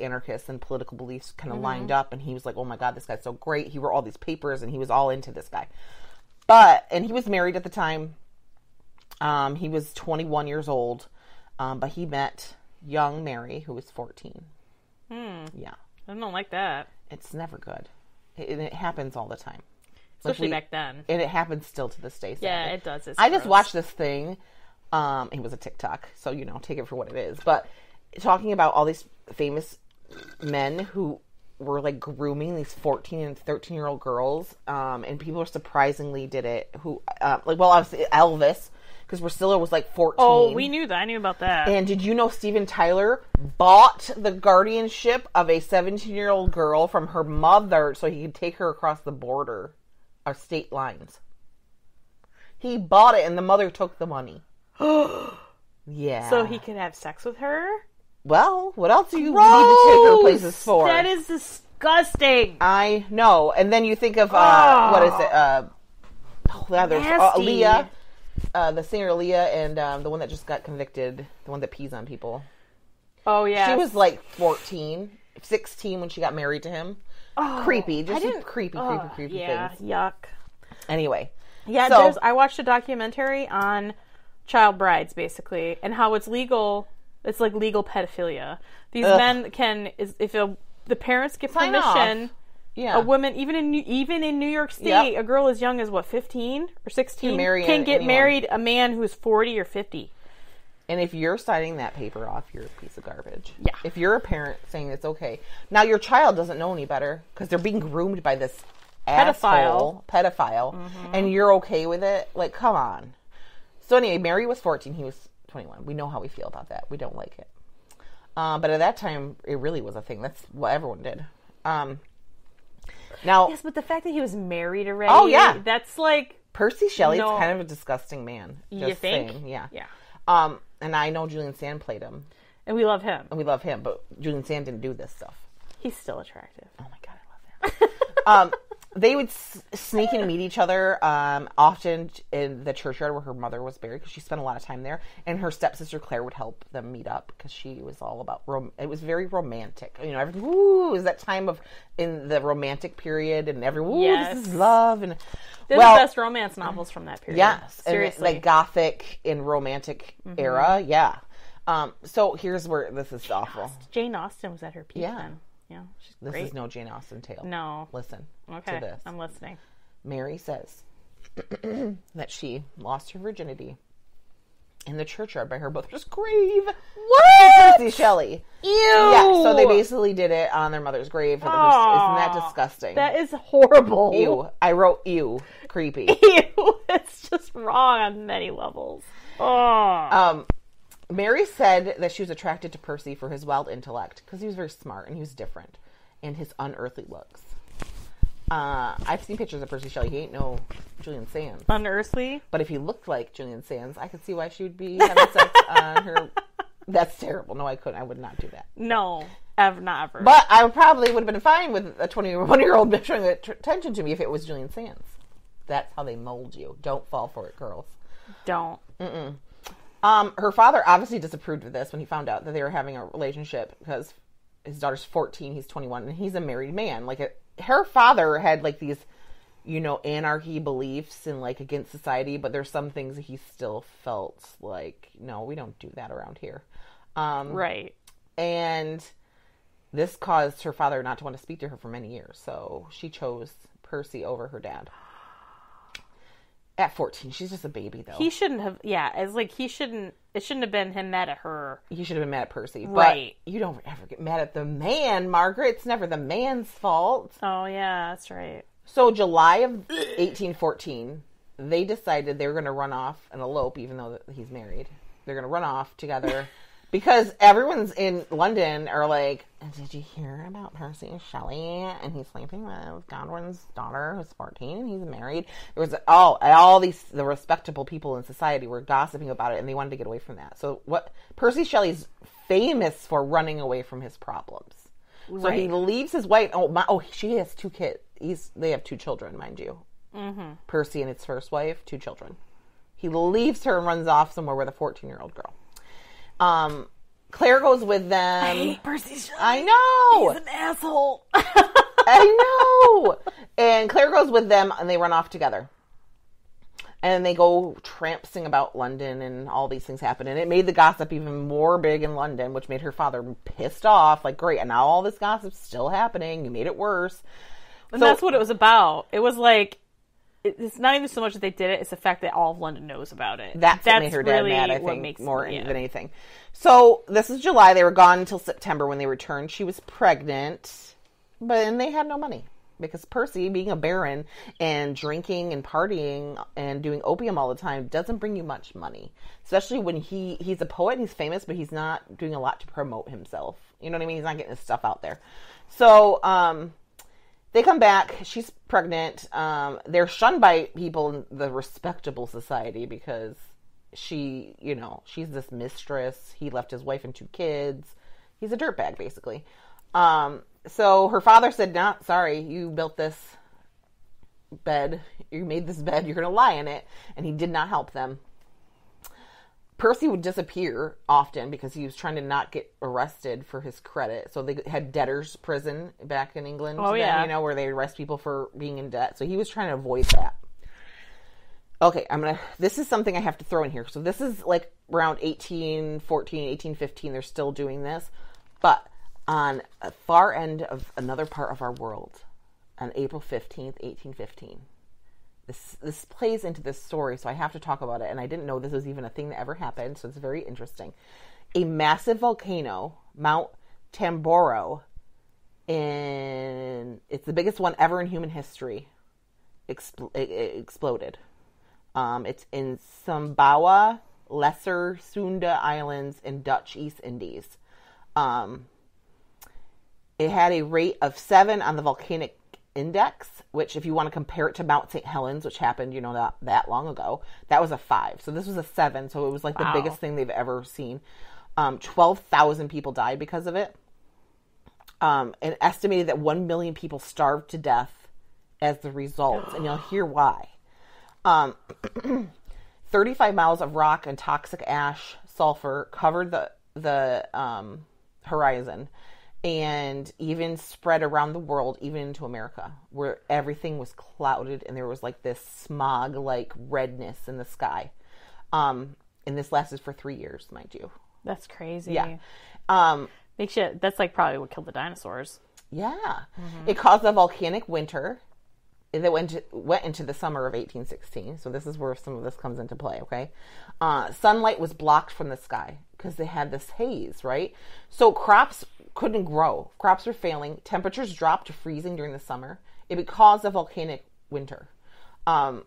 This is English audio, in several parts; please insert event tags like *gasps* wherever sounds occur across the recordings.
anarchists and political beliefs kind of lined up, and he was like, "Oh my god, this guy's so great." He wrote all these papers, and he was all into this guy. But and he was married at the time. Um, he was 21 years old, um, but he met young Mary, who was 14. Yeah, I don't like that, it's never good. It, and it happens all the time, especially we- back then. and it happens still to this day. Yeah, it does. It's I just watched this thing. Um, it was a TikTok, so you know, take it for what it is. But talking about all these famous men who were like grooming these 14 and 13 year old girls, um, and people surprisingly did it. Who, um, like, well, obviously Elvis, because Priscilla was like 14. Oh, we knew that. I knew about that. And did you know Steven Tyler bought the guardianship of a 17 year old girl from her mother so he could take her across the border of state lines? He bought it and the mother took the money. *gasps* yeah. so he could have sex with her. Well, what else do you need to take her places for? That is disgusting. I know. And then you think of, uh, what is it? Uh, oh, yeah, there's uh. Aaliyah, uh, the singer Leah, and um, the one that just got convicted, the one that pees on people. Oh yeah, She was like 14, 16 when she got married to him. Oh, creepy, just creepy, creepy, Oh, creepy yeah, things. yuck. Anyway, Yeah, So- there's. I watched a documentary on child brides, basically, and how it's legal. It's like legal pedophilia. These Ugh. men can, is if a, the parents give Sign permission, off. yeah, a woman, even in New- even in New York State, Yep. a girl as young as what, fifteen or sixteen, Can can get anyone. married a man who's forty or fifty. and if you're signing that paper off, you're a piece of garbage. Yeah. If you're a parent saying it's okay, now your child doesn't know any better because they're being groomed by this Pedophile. asshole, pedophile, mm-hmm. and you're okay with it. Like, come on. So anyway, Mary was 14. He was 21. We know how we feel about that. We don't like it. Um, but at that time, it really was a thing. That's what everyone did. Um, now, Yes, but the fact that he was married already. Oh, yeah. that's like Percy Shelley's No. kind of a disgusting man. you think. saying, yeah. yeah, Um, and I know Julian Sand played him, and we love him. and we love him, but Julian Sand didn't do this stuff. He's still attractive. Oh my god, I love him. *laughs* um, they would s- sneak and meet each other um, often in the churchyard where her mother was buried because she spent a lot of time there, and her stepsister Claire would help them meet up because she was all about rom- it was very romantic. You know, everything woo is that time of in the romantic period, and everyone Yes. this is love and They're well, the best romance novels from that period. Yes, seriously. Mm-hmm. like gothic and romantic era, yeah. Um, so here's where this is awful. Jane Austen was at her peak Yeah. then. Yeah, she's This great. is no Jane Austen tale. no. Listen Okay, to this. I'm listening. Mary says *clears throat* that she lost her virginity in the churchyard by her mother's grave. What? Percy Shelley. Ew. Yeah, so they basically did it on their mother's grave. For the first, isn't that disgusting? That is horrible. ew. I wrote ew. Creepy. *laughs* Ew. It's just wrong on many levels. Oh. Um, Mary said that she was attracted to Percy for his wild intellect because he was very smart and he was different, and his unearthly looks. Uh, I've seen pictures of Percy Shelley. He ain't no Julian Sands, Unearthly. but if he looked like Julian Sands, I could see why she would be having sex *laughs* on her. *laughs* That's terrible. No, I couldn't. I would not do that. No, ever, not ever. But I would probably would have been fine with a 21 year old *laughs* showing attention to me if it was Julian Sands. That's how they mold you. Don't fall for it, girls. don't. Um, her father obviously disapproved of this when he found out that they were having a relationship because his daughter's 14, he's 21, and he's a married man. Like, it, her father had like these, you know, anarchy beliefs and like against society, but there's some things that he still felt like, no, we don't do that around here. Um, Right. and this caused her father not to want to speak to her for many years. So she chose Percy over her dad. At 14, she's just a baby though. He shouldn't have. Yeah, it's like he shouldn't. It shouldn't have been him mad at her. you should have been mad at Percy. Right. But you don't ever get mad at the man, Margaret. It's never the man's fault. Oh yeah, that's right. So July of 1814, they decided they were going to run off and elope, even though he's married. They're going to run off together *laughs* because everyone's in London are like, "Did you hear about Percy Shelley? And he's sleeping with Godwin's daughter, who's 14, and he's married." There was all all these the respectable people in society were gossiping about it, and they wanted to get away from that. So what Percy Shelley's famous for running away from his problems. So he leaves his wife. Oh, my, oh, she has two kids. He's they have two children, mind you. Mm-hmm. Percy and his first wife, two children. He leaves her and runs off somewhere with a fourteen-year-old girl. Um, Claire goes with them. I hate Percy Shelley. I know. He's an asshole. *laughs* I know. And Claire goes with them and they run off together. And they go trampsing about London and all these things happen. And it made the gossip even more big in London, which made her father pissed off. Like, great, and now all this gossip's still happening. You made it worse. and So- that's what it was about. It was like it- it's not even so much that they did it; it's the fact that all of London knows about it. That's, what made her dad really mad, I what think, makes- more yeah. than anything. So this is July. They were gone until September when they returned. She was pregnant, but and they had no money because Percy, being a baron and drinking and partying and doing opium all the time, doesn't bring you much money. Especially when he he's a poet and he's famous, but he's not doing a lot to promote himself. You know what I mean? He's not getting his stuff out there. So um, they come back. She's pregnant. Um, they're shunned by people in the respectable society because she, you know, she's this mistress. He left his wife and two kids. He's a dirtbag, basically. Um, so her father said, "Not sorry, you built this bed. You made this bed. You're to lie in it." And he did not help them. Percy would disappear often because he was trying to not get arrested for his credit. So they had debtors prison back in England. Oh, then, yeah. you know where they arrest people for being in debt. So he was trying to avoid that. Okay, I'm gonna. This is something I have to throw in here. So this is like around 1814, 1815. They're still doing this, but on a far end of another part of our world, on April 15th, 1815 this this plays into this story, so I have to talk about it. And I didn't know this was even a thing that ever happened, so it's very interesting. A massive volcano, Mount Tambora, in it's the biggest one ever in human history. Expl- it, it exploded. Um, it's in Sumbawa, Lesser Sunda Islands in Dutch East Indies. Um, it had a rate of seven on the volcanic index, which, if you want to compare it to Mount St. Helens, which happened, you know, not that long ago, that was a five. So this was a seven. So it was like Wow. the biggest thing they've ever seen. Um, 12,000 people died because of it. Um, and estimated that 1 million people starved to death as the result. and you'll hear why. Um, *clears throat* 35 miles of rock and toxic ash, sulfur covered the the um, horizon, and even spread around the world, even into America, where everything was clouded and there was like this smog like redness in the sky. Um, and this lasted for three years, mind you. That's crazy. Yeah. Um, Makes you. That's like probably what killed the dinosaurs. Yeah. It caused a volcanic winter that went to, went into the summer of 1816. So this is where some of this comes into play, okay? Uh, sunlight was blocked from the sky because they had this haze, right? So crops couldn't grow. Crops were failing. Temperatures dropped to freezing during the summer. It caused a volcanic winter. Um,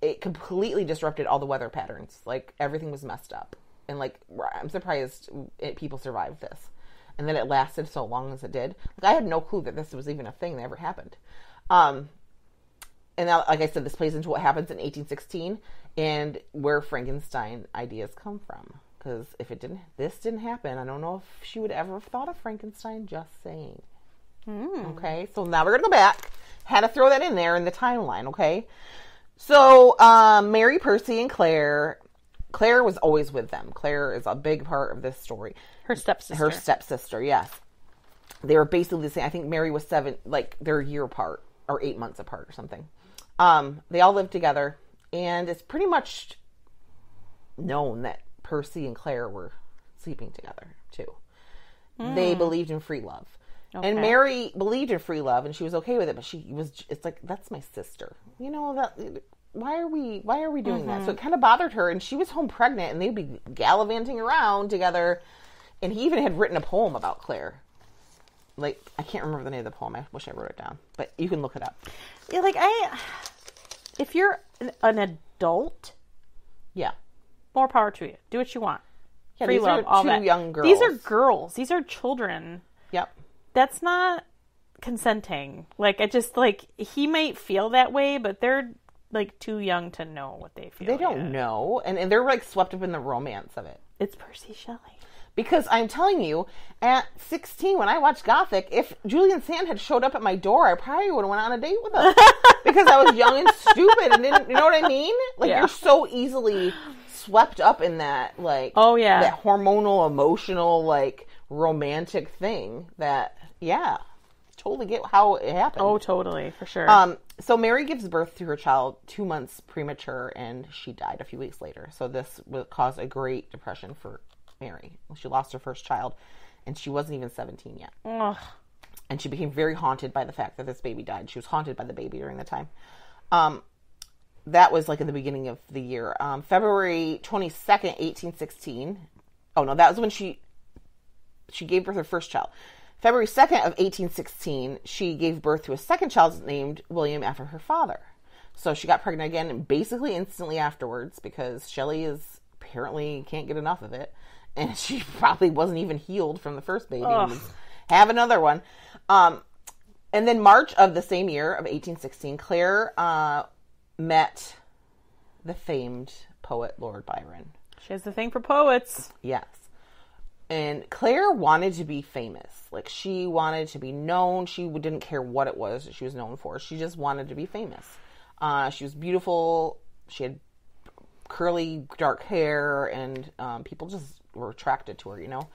it completely disrupted all the weather patterns. Like everything was messed up, and like I'm surprised it, people survived this, and that it lasted so long as it did. Like I had no clue that this was even a thing that ever happened. Um, and now, like I said, this plays into what happens in 1816 and where Frankenstein ideas come from. Because if it didn't, this didn't happen, I don't know if she would ever have thought of Frankenstein. Just saying. Okay, so now we're gonna go back. Had to throw that in there in the timeline. Okay, so um, Mary, Percy, and Claire. Claire was always with them. Claire is a big part of this story. Her stepsister. Her stepsister, yes. They were basically the same. I think Mary was seven, like they're a year apart or eight months apart or something. Um, they all lived together, and it's pretty much known that Percy and Claire were sleeping together too. Hmm. They believed in free love. Okay. And Mary believed in free love, and she was okay with it. But she was, it's like that's my sister. You know that. Why are we? Why are we doing that? So it mm-hmm. kind of bothered her, and she was home pregnant, and they'd be gallivanting around together. And he even had written a poem about Claire. Like I can't remember the name of the poem. I wish I wrote it down, but you can look it up. Yeah, like I. If you're an adult, Yeah, more power to you. Do what you want. yeah. Free these love, are all two that. young girls. These are girls. These are children. yep. That's not consenting. Like I just like he might feel that way, but they're like too young to know what they feel. They don't yet. know, and, and they're like swept up in the romance of it. It's Percy Shelley. Because I'm telling you, at 16, when I watched Gothic, if Julian Sand had showed up at my door, I probably would have went on a date with him. *laughs* because I was young and stupid and didn't, you know what I mean? Like Yeah. you're so easily swept up in that like Oh, yeah. that hormonal emotional like romantic thing that yeah totally get how it happened Oh, totally, for sure. um so mary gives birth to her child two months premature and she died a few weeks later so this would cause a great depression for mary she lost her first child and she wasn't even 17 yet Ugh. and she became very haunted by the fact that this baby died. She was haunted by the baby during the time. Um, that was like in the beginning of the year. Um, February twenty second, eighteen sixteen. Oh no, that was when she she gave birth to her first child. February second of eighteen sixteen, she gave birth to a second child named William after her father. So she got pregnant again, and basically instantly afterwards, because Shelley is apparently can't get enough of it, *laughs* and she probably wasn't even healed from the first baby. Have another one. Um, and then March of the same year of 1816, Claire uh, met the famed poet Lord Byron. She has the thing for poets. Yes. And Claire wanted to be famous. Like she wanted to be known. She didn't care what it was that she was known for. She just wanted to be famous. Uh, she was beautiful. She had curly dark hair, and um, people just were attracted to her. You know.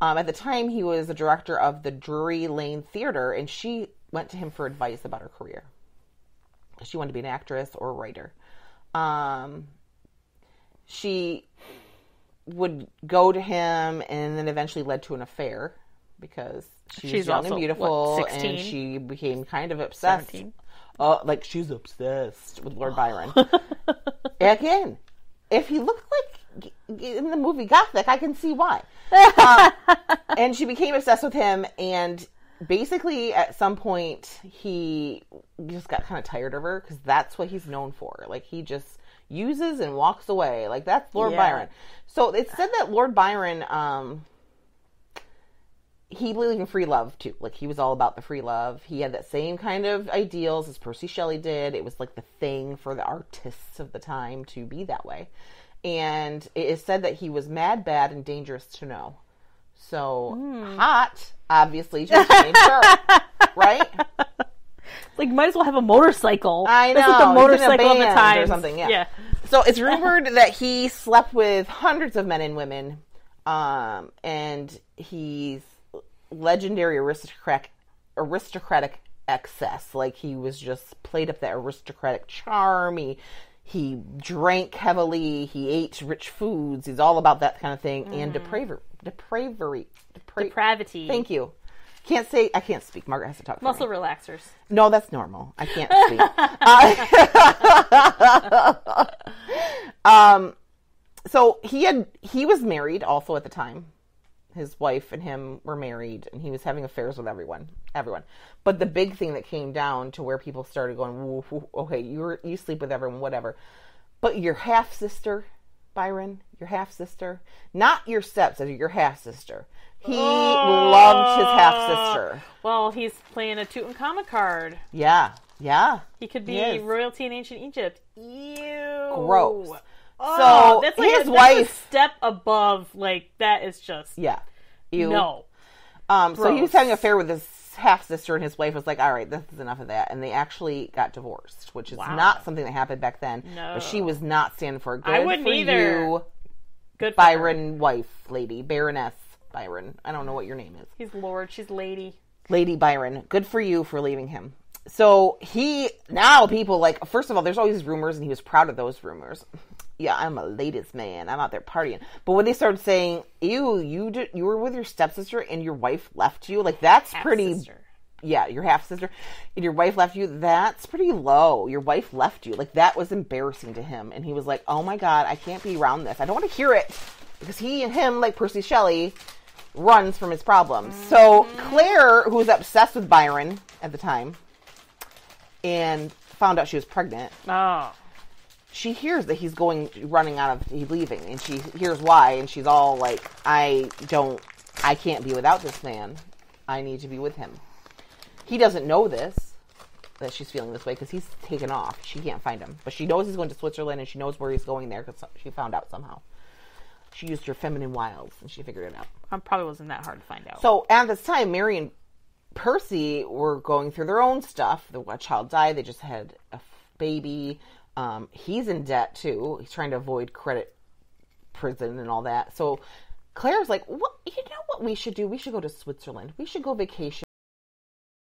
Um, at the time, he was the director of the Drury Lane Theater, and she went to him for advice about her career. She wanted to be an actress or a writer. Um, she would go to him and then eventually led to an affair because she was She's young also, and beautiful 16? and she became kind of obsessed. 17? Uh, like she's obsessed with Lord Byron. *laughs* Again, if he looked like in the movie Gothic, I can see why. *laughs* Um, and she became obsessed with him and basically at some point he just got kind of tired of her because that's what he's known for. Like he just uses and walks away. Like that's lord Yeah. byron. So it said that lord byron um he believed in free love too. Like he was all about the free love. He had that same kind of ideals as percy shelley did. It was like the thing for the artists of the time to be that way. And it is said that he was mad bad and dangerous to know so Hmm. hot, obviously, just her, *laughs* right? Like, might as well have a motorcycle. I That's know, what the he's in a motorcycle of the band or time. something, yeah. Yeah. So it's rumored that he slept with hundreds of men and women, um, and he's legendary aristocratic aristocratic excess. Like he was just played up that aristocratic charm. He he drank heavily. He ate rich foods. He's all about that kind of thing and depraver depravery. Depra- Depravity. Thank you. Can't say I can't speak. Margaret has to talk. Muscle relaxers. No, that's normal. I can't *laughs* speak. Uh, *laughs* um, so he had he was married also at the time. His wife and him were married, and he was having affairs with everyone, everyone. But the big thing that came down to where people started going, "Woo, woo, "Okay, you you sleep with everyone, whatever," but your half sister, Byron, your half sister, not your stepsister, your half sister. He loved his half sister. Well, he's playing a Tutankhamun card. Yeah, yeah. He could be Yes. royalty in ancient Egypt. Ew. Gross. Oh, So, that's like his a, wife- a step above. Like that is just Yeah. You. no. Um, so he was having an affair with his half sister, and his wife was like, "All right, this is enough of that." And they actually got divorced, which is Wow. not something that happened back then. No. But she was not standing for it. Good I wouldn't for either. you, Good. Byron wife, lady Baroness Byron. I don't know what your name is, He's Lord. She's Lady. Lady Byron. Good for you for leaving him. So he now people like first of all, there's always rumors, and he was proud of those rumors. Yeah, I'm a latest man. I'm out there partying. But when they started saying, "Ew, you did, you were with your stepsister and your wife left you," like that's pretty Half-sister. yeah, your half sister and your wife left you, that's pretty low. Your wife left you. Like that was embarrassing to him. And he was like, Oh my god, I can't be around this. I don't want to hear it. Because he and him, like Percy Shelley, runs from his problems. So mm-hmm. Claire, who was obsessed with Byron at the time, and found out she was pregnant, Oh. She hears that he's going running out of he's leaving and she hears why and she's all like i don't i can't be without this man i need to be with him he doesn't know this that she's feeling this way because he's taken off she can't find him but she knows he's going to switzerland and she knows where he's going there because she found out somehow she used her feminine wiles and she figured it out It probably wasn't that hard to find out. so at this time, Mary and Percy were going through their own stuff. The child died. They just had a baby. Um, he's in debt too. He's trying to avoid credit prison and all that. So Claire's like, "What? You know what we should do? We should go to Switzerland. We should go vacation."